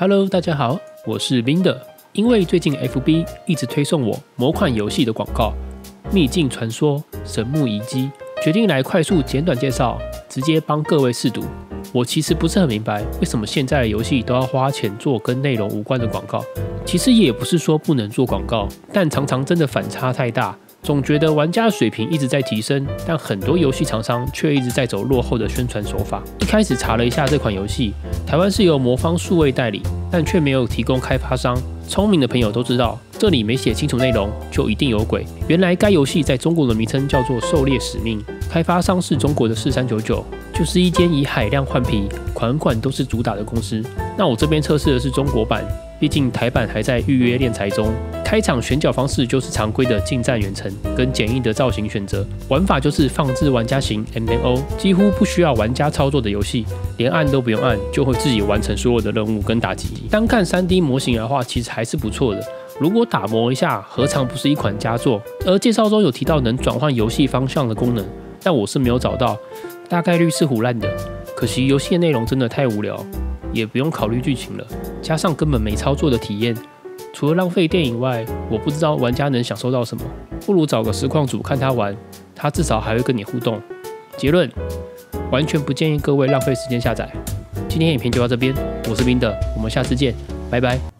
Hello，大家好，我是 Linda。因为最近 FB 一直推送我某款游戏的广告，《秘境传说：神木遗迹》，决定来快速简短介绍，直接帮各位试读。我其实不是很明白，为什么现在的游戏都要花钱做跟内容无关的广告。其实也不是说不能做广告，但常常真的反差太大。总觉得玩家水平一直在提升，但很多游戏厂商却一直在走落后的宣传手法。一开始查了一下这款游戏，台湾是由魔方数位代理，但却没有提供开发商。聪明的朋友都知道，这里没写清楚内容，就一定有鬼。原来该游戏在中国的名称叫做《狩猎使命》，开发商是中国的四三九九，就是一间以海量换皮、款款都是主打的公司。那我这边测试的是中国版。毕竟台版还在预约练材中，开场选角方式就是常规的近战远程跟简易的造型选择，玩法就是放置玩家型 M N O，几乎不需要玩家操作的游戏，连按都不用按就会自己完成所有的任务跟打击。单看三 D 模型的话，其实还是不错的。如果打磨一下，何尝不是一款佳作？而介绍中有提到能转换游戏方向的功能，但我是没有找到，大概率是胡烂的。可惜游戏的内容真的太无聊。也不用考虑剧情了，加上根本没操作的体验，除了浪费电影外，我不知道玩家能享受到什么。不如找个实况组看他玩，他至少还会跟你互动。结论：完全不建议各位浪费时间下载。今天影片就到这边，我是冰的，我们下次见，拜拜。